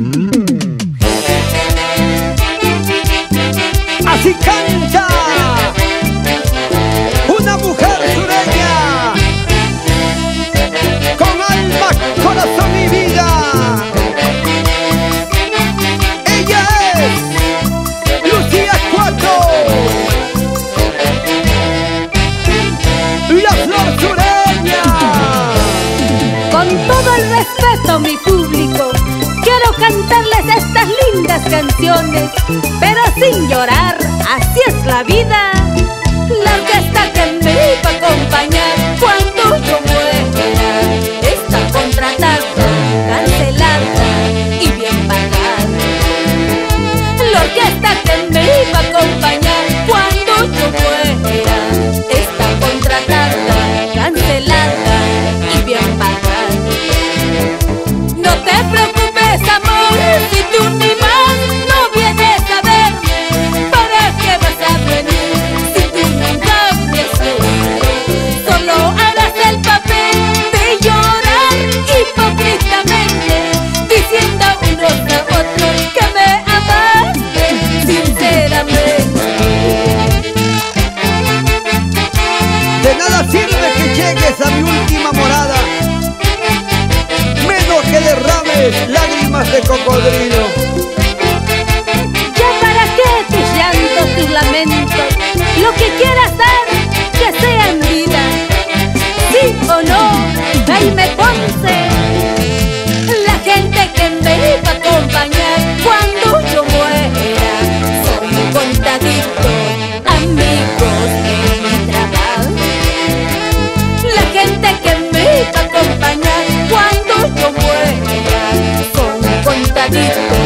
Mm. Así canta una mujer sureña con alma, corazón y vida. Ella es Lucía Cuatro, la flor sureña. Con todo el respeto, mi canciones, pero sin llorar, así es la vida. it.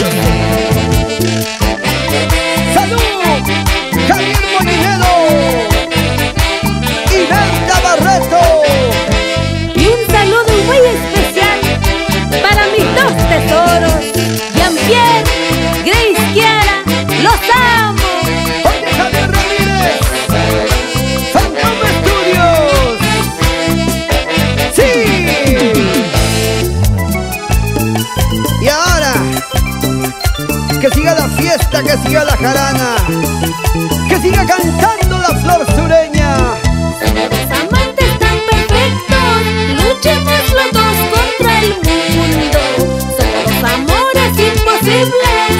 Yeah. siga la jarana, que siga cantando la flor sureña. Amantes tan perfectos, luchemos los dos contra el mundo. Son los amores imposibles.